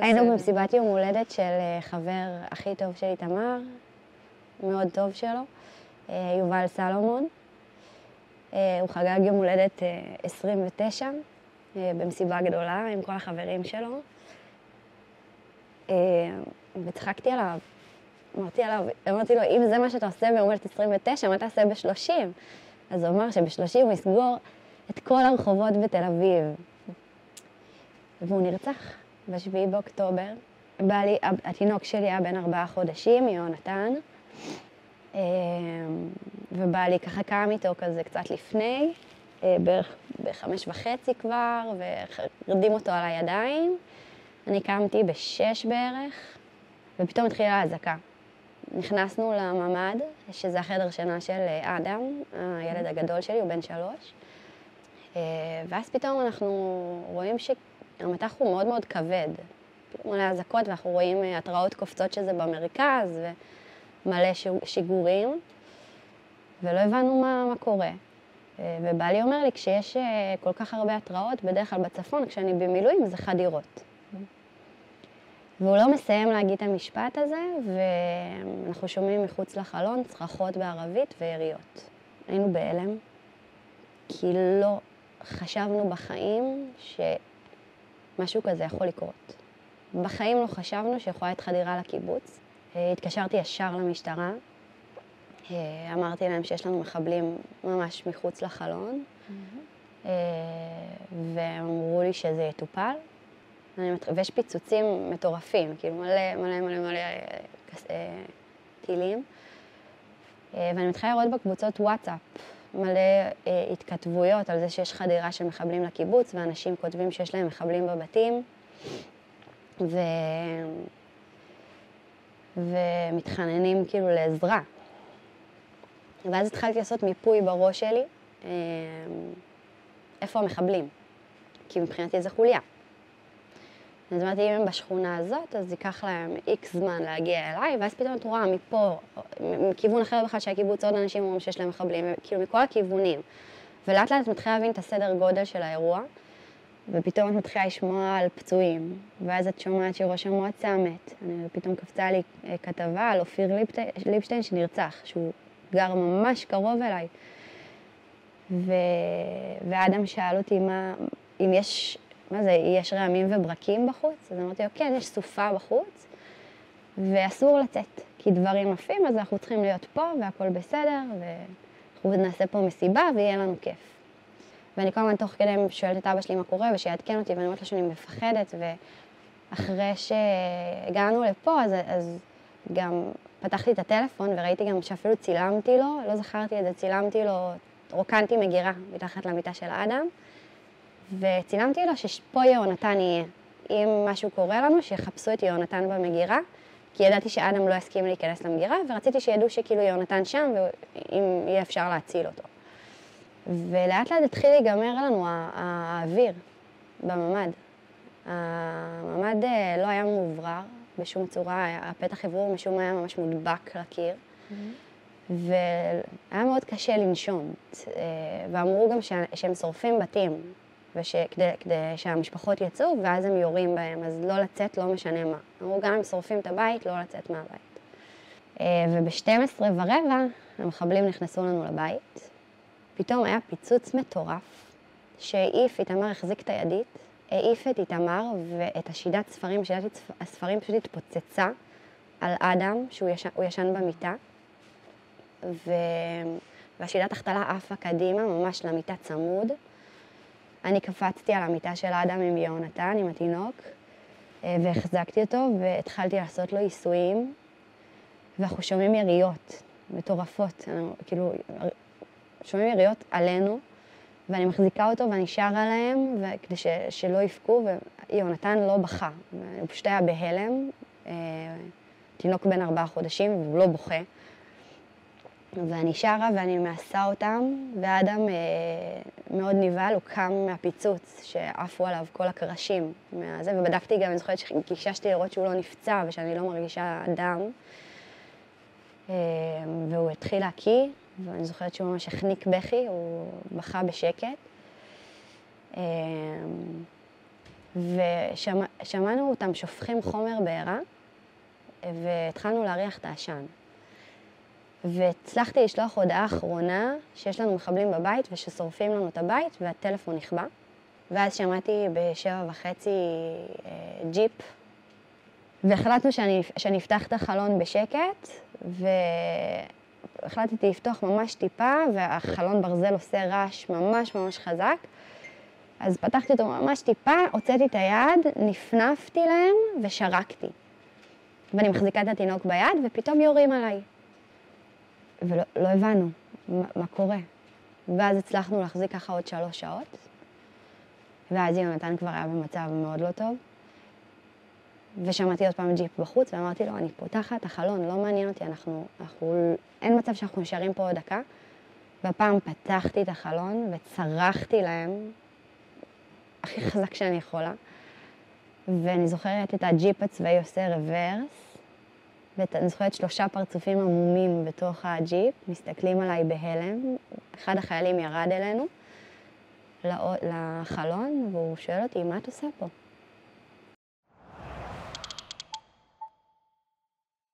היינו. במסיבת יום הולדת של אה, חבר הכי טוב שלי, תמר, מאוד טוב שלו, אה, יובל סלומון. אה, הוא חגג יום הולדת אה, 29 אה, במסיבה גדולה עם כל החברים שלו. וצחקתי עליו, אמרתי עליו, אמרתי לו, אם זה מה שאתה עושה ביום הולדת 29, מה תעשה ב-30? אז הוא אמר שב-30 הוא יסגור את כל הרחובות בתל אביב. והוא נרצח ב-7 באוקטובר. בעלי, התינוק שלי היה בן ארבעה חודשים, יהונתן, אה, ובעלי ככה קם איתו כזה קצת לפני, אה, בערך בחמש וחצי כבר, והרדים אותו על הידיים. אני קמתי בשש בערך, ופתאום התחילה האזעקה. נכנסנו לממ"ד, שזה החדר שינה של אה, אדם, הילד הגדול שלי, הוא בן שלוש. אה, ואז פתאום אנחנו רואים שהמטח הוא מאוד מאוד כבד. פתאום מלא אזעקות, ואנחנו רואים אה, התראות קופצות שזה במרכז, ומלא ש- שיגורים, ולא הבנו מה, מה קורה. אה, ובעלי אומר לי, כשיש אה, כל כך הרבה התראות, בדרך כלל בצפון, כשאני במילואים, זה חדירות. והוא לא מסיים להגיד את המשפט הזה, ואנחנו שומעים מחוץ לחלון צרחות בערבית ויריות. היינו בהלם, כי לא חשבנו בחיים שמשהו כזה יכול לקרות. בחיים לא חשבנו שיכולה להיות חדירה לקיבוץ. אה, התקשרתי ישר למשטרה, אה, אמרתי להם שיש לנו מחבלים ממש מחוץ לחלון, אה, והם אמרו לי שזה יטופל. ויש פיצוצים מטורפים, כאילו מלא מלא מלא מלא אה, אה, טילים. אה, ואני מתחילה לראות בקבוצות וואטסאפ מלא אה, התכתבויות על זה שיש חדירה של מחבלים לקיבוץ, ואנשים כותבים שיש להם מחבלים בבתים, ו... ומתחננים כאילו לעזרה. ואז התחלתי לעשות מיפוי בראש שלי, אה, איפה המחבלים, כי מבחינתי זה חוליה. אז אמרתי, אם הם בשכונה הזאת, אז ייקח להם איקס זמן להגיע אליי, ואז פתאום את רואה מפה, מכיוון אחר בכלל של הקיבוץ, עוד אנשים אומרים שיש להם מחבלים, כאילו מכל הכיוונים. ולאט לאט את מתחילה להבין את הסדר גודל של האירוע, ופתאום את מתחילה לשמוע על פצועים, ואז את שומעת שראש המועצה מת. אני, פתאום קפצה לי אה, כתבה על אופיר ליפט, ליפשטיין שנרצח, שהוא גר ממש קרוב אליי. ו... ואדם שאל אותי מה, אם יש, מה זה, יש רעמים וברקים בחוץ? אז אמרתי לו, כן, יש סופה בחוץ, ואסור לצאת, כי דברים עפים, אז אנחנו צריכים להיות פה, והכל בסדר, ואנחנו נעשה פה מסיבה, ויהיה לנו כיף. ואני כל הזמן תוך כדי שואלת את אבא שלי מה קורה, ושיעדכן אותי, ואני אומרת לו שאני מפחדת, ואחרי שהגענו לפה, אז, אז גם פתחתי את הטלפון, וראיתי גם שאפילו צילמתי לו, לא זכרתי את זה, צילמתי לו, רוקנתי מגירה מתחת למיטה של אדם, וצילמתי לו שפה יהונתן יהיה. אם משהו קורה לנו, שיחפשו את יהונתן במגירה, כי ידעתי שאדם לא יסכים להיכנס למגירה, ורציתי שידעו שכאילו יהונתן שם, ואם יהיה אפשר להציל אותו. ולאט לאט התחיל להיגמר לנו האוויר בממ"ד. הממ"ד אה, לא היה מאוברר בשום צורה, הפתח אוורור משום מה היה ממש מודבק לקיר. והיה מאוד קשה לנשום, אה, ואמרו גם שה- שהם שורפים בתים, וכדי כדי שהמשפחות יצאו, ואז הם יורים בהם, אז לא לצאת, לא משנה מה. אמרו גם אם שורפים את הבית, לא לצאת מהבית. אה, וב-12 ורבע המחבלים נכנסו לנו לבית. פתאום היה פיצוץ מטורף, שהעיף, איתמר החזיק את הידית, העיף את איתמר ואת השידת ספרים, שידת הספרים פשוט התפוצצה על אדם, שהוא ישן, ישן במיטה, ו... והשידת החתלה עפה קדימה, ממש למיטה צמוד. אני קפצתי על המיטה של האדם עם יהונתן, עם התינוק, אה, והחזקתי אותו, והתחלתי לעשות לו עיסויים, ואנחנו שומעים יריות מטורפות, אני- כאילו, שומעים יריות עלינו, ואני מחזיקה אותו ואני שרה להם, כדי ש, שלא יבכו, ויהונתן לא בכה, הוא פשוט היה בהלם, אה, תינוק בן ארבעה חודשים, והוא לא בוכה. ואני שרה ואני מעשה אותם, ואדם אה, מאוד נבהל, הוא קם מהפיצוץ שעפו עליו כל הקרשים מהזה, ובדקתי גם, אני זוכרת שגיששתי לראות שהוא לא נפצע ושאני לא מרגישה דם. אה, והוא התחיל להקיא, ואני זוכרת שהוא ממש החניק בכי, הוא בכה בשקט. אה, ושמענו אותם שופכים חומר בעירה, והתחלנו להריח את העשן. והצלחתי לשלוח הודעה אחרונה שיש לנו מחבלים בבית וששורפים לנו את הבית והטלפון נכבה. ואז שמעתי בשבע וחצי אה, ג'יפ, והחלטנו שאני, שאני אפתח את החלון בשקט, והחלטתי לפתוח ממש טיפה, והחלון ברזל עושה רעש ממש ממש חזק. אז פתחתי אותו ממש טיפה, הוצאתי את היד, נפנפתי להם ושרקתי. ואני מחזיקה את התינוק ביד, ופתאום יורים עליי. ולא לא הבנו מה, מה קורה. ואז הצלחנו להחזיק ככה עוד שלוש שעות, ואז יונתן כבר היה במצב מאוד לא טוב. ושמעתי עוד פעם ג'יפ בחוץ, ואמרתי לו, אני פותחת החלון, לא מעניין אותי, אנחנו, אנחנו, אין מצב שאנחנו נשארים פה עוד דקה. והפעם פתחתי את החלון וצרחתי להם הכי חזק שאני יכולה. ואני זוכרת את הג'יפ הצבאי עושה רוורס, ואני זוכרת שלושה פרצופים עמומים בתוך הג'יפ, מסתכלים עליי בהלם. אחד החיילים ירד אלינו לחלון, והוא שואל אותי, מה את עושה פה?